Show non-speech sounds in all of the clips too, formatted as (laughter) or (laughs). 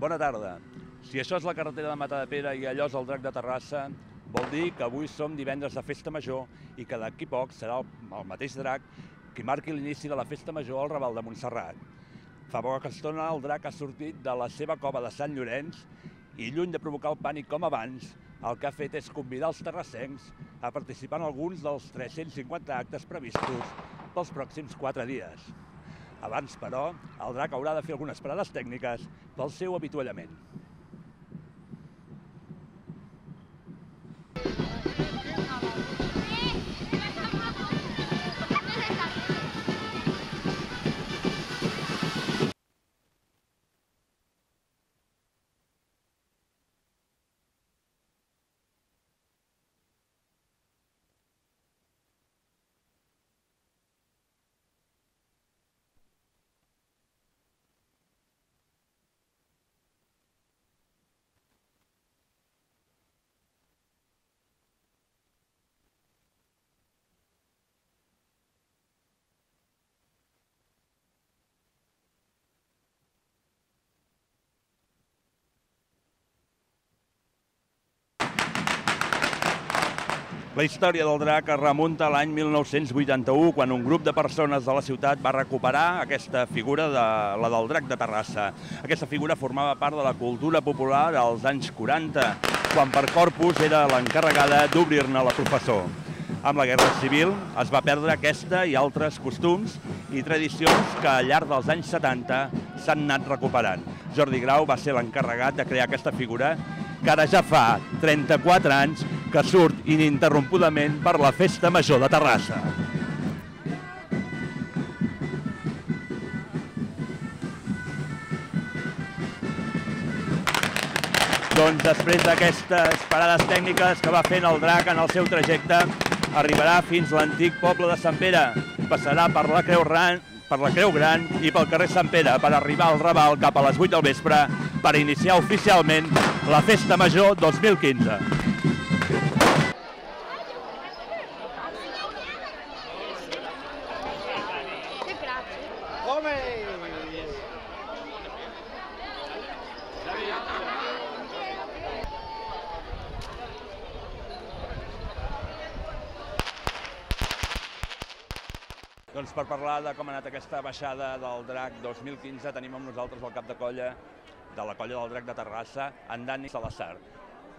Bona tarda. Si això és la carretera de Matadepera i allò és el drac de Terrassa, vol dir que avui som divendres de Festa Major i que d'aquí poc serà el, el mateix drac qui marqui l'inici de la Festa Major al Raval de Montserrat. Fa poca estona el drac ha sortit de la seva cova de Sant Llorenç i lluny de provocar el pànic com abans, el que ha fet és convidar els terrassencs a participar en alguns dels 350 actes previstos pels pròxims 4 dies. Abans, però, el drac haurà de fer algunes parades tècniques pel seu avituallament. La història del drac es remunta a l'any 1981, quan un grup de persones de la ciutat va recuperar aquesta figura de la del drac de Terrassa. Aquesta figura formava part de la cultura popular als anys 40, quan per Corpus era l'encarregada d'obrir-ne la professor. Amb la Guerra Civil es va perdre aquesta i altres costums i tradicions que al llarg dels anys 70 s'han anat recuperant. Jordi Grau va ser l'encarregat de crear aquesta figura que ara ja fa 34 anys que surt ininterrompudament per la Festa Major de Terrassa. Doncs després d'aquestes parades tècniques que va fent el drac en el seu trajecte, arribarà fins l'antic poble de Sant Pere, passarà per la Creu Ran, per la Creu Gran i pel carrer Sant Pere per arribar al Raval cap a les 8 del vespre per iniciar oficialment la Festa Major 2015. Doncs per parlar de com ha anat aquesta baixada del drac 2015 tenim amb nosaltres el cap de colla de la colla del drac de Terrassa, en Dani Salazar.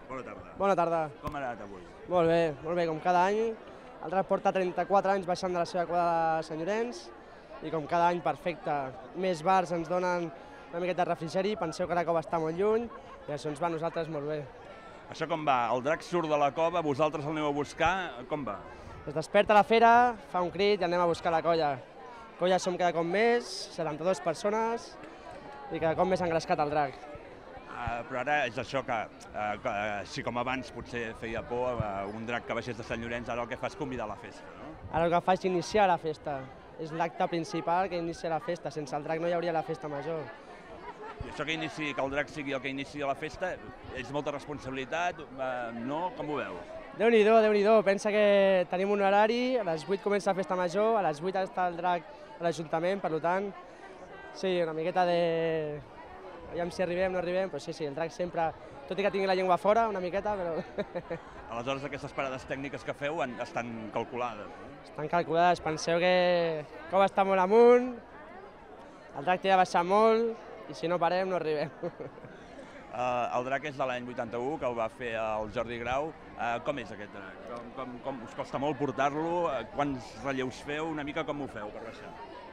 Bona tarda. Bona tarda. Com ha anat avui? Molt bé, molt bé, com cada any. El drac porta 34 anys baixant de la seva quadra de Sant Llorenç i com cada any perfecte. Més bars ens donen una miqueta de refrigeri, penseu que la cova està molt lluny i això ens va a nosaltres molt bé. Això com va? El drac surt de la cova, vosaltres el aneu a buscar, com va? Es desperta la fera, fa un crit i anem a buscar la colla. Colla som cada cop més, 72 persones, i cada cop més engrescat el drac. Uh, però ara és això que, uh, que uh, si com abans potser feia por uh, un drac que baixés de Sant Llorenç, ara el que fa és convidar a la festa, no? Ara el que fa és iniciar la festa. És l'acte principal que inicia la festa. Sense el drac no hi hauria la festa major. I això que, inici, que el drac sigui el que inicia la festa és molta responsabilitat, uh, no? Com ho veus? Déu-n'hi-do, déu nhi déu Pensa que tenim un horari, a les 8 comença la festa major, a les 8 està el drac a l'Ajuntament, per tant, sí, una miqueta de... Aviam si arribem, no arribem, però sí, sí, el drac sempre, tot i que tingui la llengua fora, una miqueta, però... (laughs) Aleshores, aquestes parades tècniques que feu estan calculades, no? Estan calculades, penseu que com està molt amunt, el drac té de baixar molt, i si no parem no arribem. Uh, (laughs) el drac és de l'any 81, que el va fer el Jordi Grau. Uh, com és aquest drac? Com, com, com us costa molt portar-lo? Uh, quants relleus feu? Una mica com ho feu per baixar?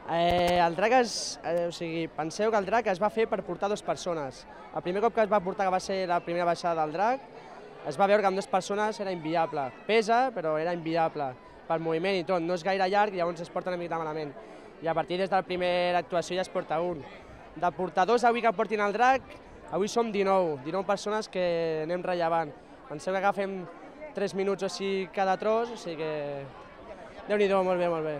Eh, el drac és, eh, o sigui, penseu que el drac es va fer per portar dues persones. El primer cop que es va portar, que va ser la primera baixada del drac, es va veure que amb dues persones era inviable. Pesa, però era inviable pel moviment i tot. No és gaire llarg i llavors es porta una mica malament. I a partir des de la primera actuació ja es porta un. De portadors avui que portin el drac, Avui som 19, 19 persones que anem rellevant. Penseu que agafem 3 minuts o així cada tros, o sigui que... Déu-n'hi-do, molt bé, molt bé.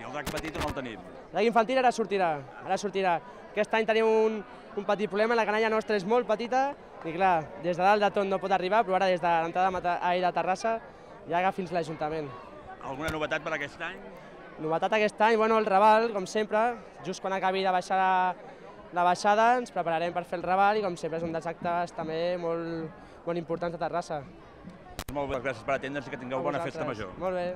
I el drac petit on el tenim? El drac infantil ara sortirà, ara sortirà. Aquest any tenim un, un petit problema, la canalla nostra és molt petita i clar, des de dalt de tot no pot arribar, però ara des de l'entrada a de Terrassa ja agafa fins l'Ajuntament. Alguna novetat per aquest any? Novetat aquest any, bueno, el Raval, com sempre, just quan acabi de baixar la baixada ens prepararem per fer el Raval i com sempre és un dels actes també molt, molt importants de Terrassa. Molt bé, gràcies per atendre'ns i que tingueu bona festa major. Molt bé.